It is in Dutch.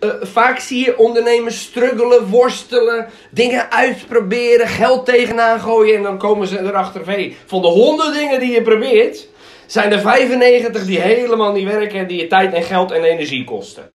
Eh, vaak zie je ondernemers struggelen, worstelen, dingen uitproberen, geld tegenaan gooien en dan komen ze erachter van van de 100 dingen die je probeert, zijn er 95 die helemaal niet werken en die je tijd en geld en energie kosten.